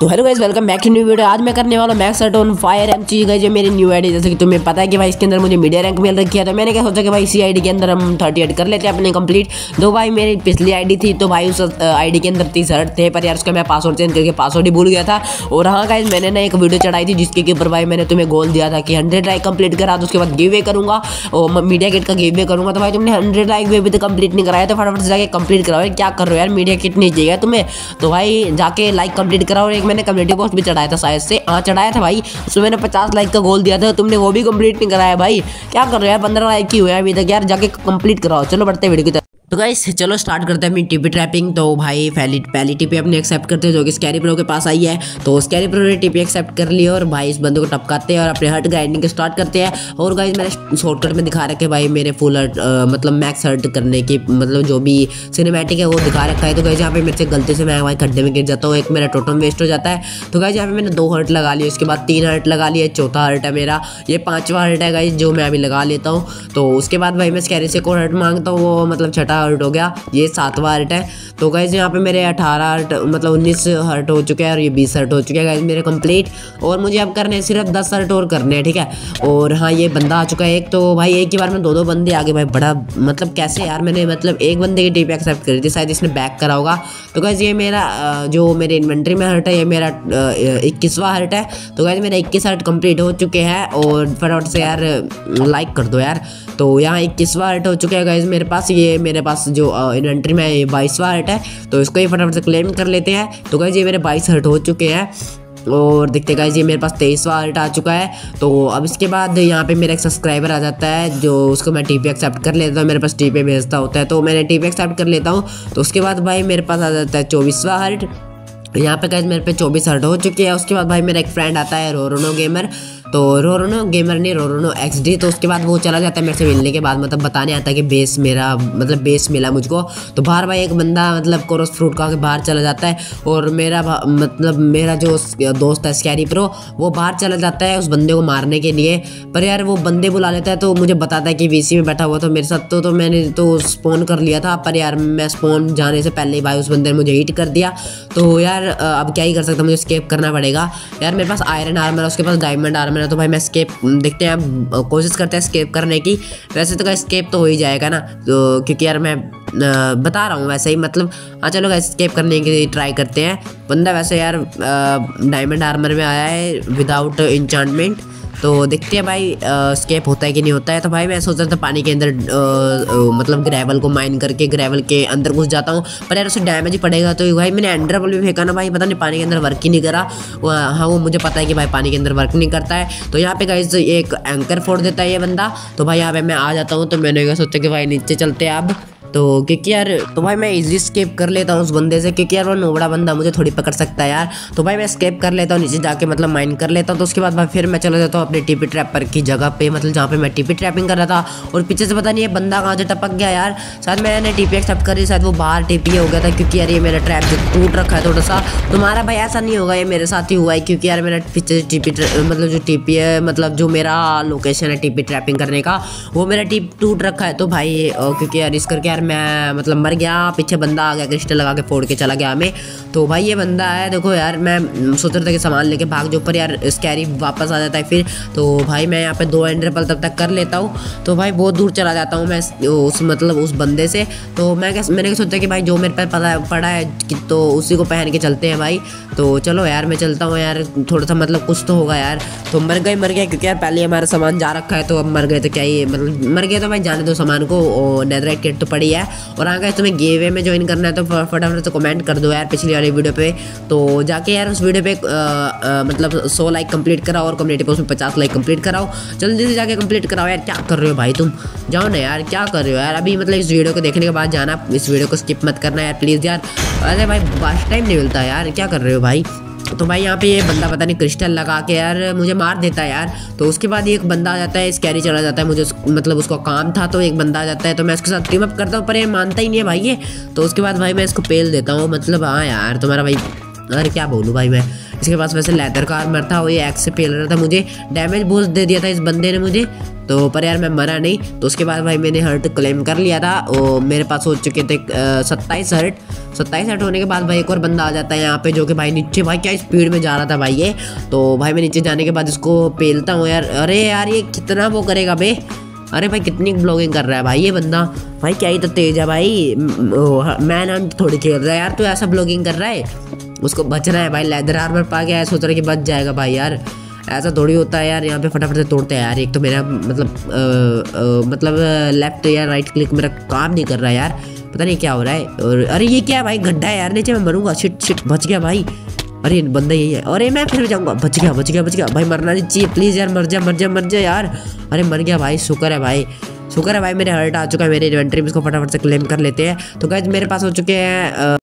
तो hello guys welcome back to new video आज मैं करने वाला max set on fire M चीज़ गई जो मेरी न्यू आईडी जैसे कि तुम्हें पता है कि भाई इसके अंदर मुझे मीडिया रैंक मिल रखी है तो मैंने क्या सोचा कि भाई इसी आईडी के अंदर हम थर्टी एट कर लेते हैं अपने कंप्लीट दो भाई मेरी पिछली आईडी थी तो भाई उस आईडी के अंदर तीस हट थे, पर यार उसका मैं पासवर्ड चेंज करके पासवर्ड ही भूल गया था। और हाँ गाइज़ मैंने ना एक वीडियो चढ़ाई थी, जिसके ऊपर भाई मैंने तुम्हें गोल दिया था कि हंड्रेड लाइक कंप्लीट करा तो उसके बाद गिव वे करूँगा, और मीडिया किट का गिव वे करूँगा। तो भाई तुमने हंड्रेड लाइक वे भी तो कंप्लीट नहीं कराया तो फटाफट से जाके कंप्लीट कराओ। क्या कर रहे हो यार मीडिया किट नहीं चाहिए तुम्हें। तो भाई जाके लाइक कंप्लीट कराओ एक मैंने कम्युनिटी पोस्ट भी चढ़ाया था शायद से। हाँ चढ़ाया था भाई। उसमें मैंने पचास लाइक का गोल दिया था तुमने वो भी कंप्लीट नहीं कराया भाई। क्या कर रहे हो पंद्रह लाइक की हुआ है अभी तक। यार, जाके कंप्लीट कराओ। चलो, बढ़ते वीडियो की तरफ़। तो गाइस चलो स्टार्ट करते हैं अपनी टीपी ट्रैपिंग तो भाई पहली पहली टीपी अपने एक्सेप्ट करते हैं, जो कि स्कैरी प्रो के पास आई है। तो स्कैरी प्रो ने टीपी एक्सेप्ट कर ली और भाई, इस बंदे को टपकाते हैं और अपने हर्ट ग्राइंडिंग स्टार्ट करते हैं। और गाइस मैंने शॉर्टकट में दिखा रखे भाई, मेरे फुल हर्ट मतलब मैक्स हर्ट करने की मतलब जो भी सिनेमेटिक है, वो दिखा रखा है। तो गाइस यहाँ पे मेरे से गलती से मैं भाई खड्डे में गिर जाता हूँ, एक मेरा टोटम वेस्ट हो जाता है। तो गाइस यहाँ पे मैंने दो हर्ट लगा लिया उसके बाद तीन हर्ट लगा लिया चौथा हर्ट है मेरा। ये पाँचवा हर्ट है गाइस जो मैं अभी लगा लेता हूँ। तो उसके बाद भाई, मैं स्कैरी से को हर्ट माँगता हूँ, वो मतलब छठा हर्ट हो गया। ये सातवां हर्ट है। तो गैस यहाँ पे मेरे अठारह हर्ट मतलब उन्नीस हर्ट हो चुके हैं और ये बीस हर्ट हो चुके हैं। गैस मेरे कंप्लीट और मुझे अब करने सिर्फ़ दस हर्ट और करने हैं, ठीक है? और हाँ ये बंदा आ चुका है एक। तो भाई, एक ही बार में दो दो बंदे आगे, भाई, बड़ा मतलब कैसे यार, मैंने मतलब एक बंदे की टीप एक्सेप्ट करी थी, शायद इसने बैक करा होगा। तो गैस ये मेरा जो मेरे इन्वेंट्री में हर्ट है, ये मेरा इक्कीसवा हर्ट है। तो गैस मेरा इक्कीस हर्ट कंप्लीट हो चुके हैं और फटाफट से यार लाइक कर दो यार। तो यहाँ इक्कीसवा हर्ट हो चुका है गाइज़ मेरे पास। ये मेरे पास जो इन्वेंट्री में ये बाईसवा हर्ट है तो इसको ही फटाफट से क्लेम कर लेते हैं। तो गाइज़ ये मेरे बाईस हर्ट हो चुके हैं। और देखते गाइज़ ये मेरे पास तेईसवा हर्ट आ चुका है। तो अब इसके बाद यहाँ पे मेरा एक सब्सक्राइबर आ जाता है, जो उसको मैं टीपी एक्सेप्ट कर लेता हूँ। मेरे पास टी भेजता होता है तो मैंने टी एक्सेप्ट कर लेता हूँ। तो उसके बाद भाई मेरे पास आ जाता है चौबीसवा हर्ट यहाँ पे गाइज़ मेरे पे चौबीस हर्ट हो चुकी है। उसके बाद भाई मेरा एक फ्रेंड आता है, रोरोनो गेमर तो रोरोनो गेमर नहीं रोरोनो एक्स डी तो उसके बाद वो चला जाता है मेरे से मिलने के बाद मतलब बताने आता है कि बेस मेरा मतलब बेस मिला मुझको। तो बाहर भाई एक बंदा मतलब कोरस फ्रूट का बाहर चला जाता है और मेरा मतलब मेरा जो दोस्त है स्कैरी प्रो वो बाहर चला जाता है उस बंदे को मारने के लिए। पर यार वो बंदे बुला लेता है तो मुझे बताता है कि वीसी में बैठा हुआ तो मेरे साथ तो, तो मैंने तो स्पोन कर लिया था। पर यार मैं स्पोन जाने से पहले ही भाई उस बंदे ने मुझे हिट कर दिया। तो यार अब क्या ही कर सकता मुझे स्केप करना पड़ेगा। यार मेरे पास आयरन आर्मर है उसके पास डायमंड आर्मर मेरा तो भाई मैं स्केप देखते हैं कोशिश करते हैं स्केप करने की। वैसे तो स्केप तो हो ही जाएगा ना तो क्योंकि यार मैं बता रहा हूँ वैसे ही मतलब हाँ चलो स्केप करने की ट्राई करते हैं। बंदा वैसे यार डायमंड आर्मर में आया है विदाउट इंचांटमेंट तो देखते हैं भाई स्केप होता है कि नहीं होता है। तो भाई, मैं सोच रहा था पानी के अंदर मतलब ग्रेवल को माइन करके ग्रेवल के अंदर घुस जाता हूँ, पर यार उसे डैमेज ही पड़ेगा। तो भाई, मैंने एंड्रेबल भी फेंका ना भाई, पता नहीं पानी के अंदर वर्क ही नहीं करा। हाँ वो मुझे पता है कि भाई पानी के अंदर वर्क नहीं करता है। तो यहाँ पे गाइज़ एक एंकर फोड़ देता है ये बंदा। तो भाई, यहाँ पे मैं आ जाता हूँ तो मैंने सोचा कि भाई नीचे चलते हैं अब। तो क्योंकि यार तो भाई मैं इजी स्केप कर लेता हूँ उस बंदे से, क्योंकि यार वो नोबड़ा बंदा मुझे थोड़ी पकड़ सकता है यार। तो भाई मैं स्केप कर लेता हूँ, नीचे जाके मतलब माइन कर लेता हूँ तो उसके बाद भाई फिर मैं चला जाता हूँ अपने टीपी ट्रैपर की जगह पे मतलब जहाँ पे मैं टीपी ट्रैपिंग कर रहा था। और पीछे से पता नहीं ये बंदा कहाँ से टपक गया यार। शायद मैंने टीपी एक्सेप्ट करी, शायद वो बाहर टीपी हो गया था, क्योंकि यार ये मेरा ट्रैप जो टूट रखा है थोड़ा सा। तुम्हारा भाई ऐसा नहीं होगा, ये मेरे साथ ही हुआ है, क्योंकि यार मेरा पीछे टीपी मतलब जो टीपी है मतलब जो मेरा लोकेशन है टीपी ट्रैपिंग करने का, वो मेरा टीप टूट रखा है। तो भाई क्योंकि यार इस करके यार मैं मतलब मर गया, पीछे बंदा आ गया क्रिस्टल लगा के फोड़ के चला गया हमें। तो भाई ये बंदा है, देखो यार, मैं सोच रहा था कि सामान लेके भाग जो ऊपर यार स्कैरी वापस आ जाता है फिर। तो भाई मैं यहाँ पे दो एंड्रेपल तब तक कर लेता हूँ। तो भाई बहुत दूर चला जाता हूँ मैं उस मतलब उस बंदे से। तो मैं मैंने सोचा कि भाई जो मेरे पास पता पड़ा है, कि तो उसी को पहन के चलते हैं भाई। तो चलो यार, मैं चलता हूँ यार, थोड़ा सा मतलब कुछ तो होगा यार। तो मर गए मर गए, क्योंकि यार पहले हमारा सामान जा रखा है तो अब मर गए तो क्या ही मतलब मर गए तो भाई जाने दो सामान को। और नेदराइट किट तो पड़ी है। और अगर तुम्हें गे वे में ज्वाइन करना है तो फटाफट से कमेंट कर दो यार पिछली वाली वीडियो पे। तो जाके यार उस वीडियो पे आ, आ, मतलब सौ लाइक कंप्लीट कराओ और कम्युनिटी पे उसमें पचास लाइक कंप्लीट कराओ। जल्दी से जाके कंप्लीट कराओ यार क्या कर रहे हो भाई तुम? जाओ ना यार क्या कर रहे हो यार? अभी मतलब इस वीडियो को देखने के बाद जाना इस वीडियो को स्किप मत करना यार प्लीज़ यार। अरे भाई बस टाइम नहीं मिलता यार क्या कर रहे हो भाई? तो भाई यहाँ पे ये बंदा पता नहीं क्रिस्टल लगा के यार मुझे मार देता है यार। तो उसके बाद एक बंदा आ जाता है स्कैरी चला जाता है मुझे उस, मतलब उसका काम था तो एक बंदा आ जाता है तो मैं उसके साथ टीम अप करता हूँ पर ये मानता ही नहीं है भाई ये। तो उसके बाद भाई मैं इसको पेल देता हूँ मतलब हाँ यार तुम्हारा भाई अरे क्या बोलूँ भाई मैं? इसके पास वैसे लेदर का आर्मर था, वो ये एक्स से पेल रहा था, मुझे डैमेज बहुत दे दिया था इस बंदे ने मुझे। तो पर यार मैं मरा नहीं तो उसके बाद भाई मैंने हर्ट क्लेम कर लिया था और मेरे पास हो चुके थे सत्ताईस हर्ट सत्ताईस हर्ट होने के बाद भाई एक और बंदा आ जाता है यहाँ पे, जो कि भाई नीचे, भाई क्या स्पीड में जा रहा था भाई ये। तो भाई मैं नीचे जाने के बाद इसको पेलता हूँ यार। अरे यार, ये कितना वो करेगा बे? अरे भाई कितनी ब्लॉगिंग कर रहा है भाई ये बंदा। भाई क्या ही तो तेज है भाई। मैन हम थोड़ी खेल रहा है यार तो ऐसा ब्लॉगिंग कर रहा है? उसको बच रहा है भाई लेदर आर्मर पा गया है। सोच रहा है कि बच जाएगा भाई यार। ऐसा थोड़ी होता है यार यहाँ पे फटाफट से तोड़ते हैं यार। एक तो मेरा मतलब आ, आ, मतलब लेफ़्ट या राइट क्लिक मेरा काम नहीं कर रहा है यार। पता नहीं क्या हो रहा है। और अरे ये क्या है भाई गड्ढा है यार नीचे मैं मरूँगा। शिट शिट बच गया भाई। अरे बंदा यही है। अरे मैं फिर जाऊँगा। बच गया बच गया बच गया। भाई मरना नहीं चाहिए प्लीज़ यार मर जा मर जा मर जा यार। अरे मर गया भाई शुक्र है भाई। शुक्र है भाई मेरे हर्ट आ चुका है मेरे इन्वेंट्री में इसको फटाफट से क्लेम कर लेते हैं। तो गैस मेरे पास हो चुके हैं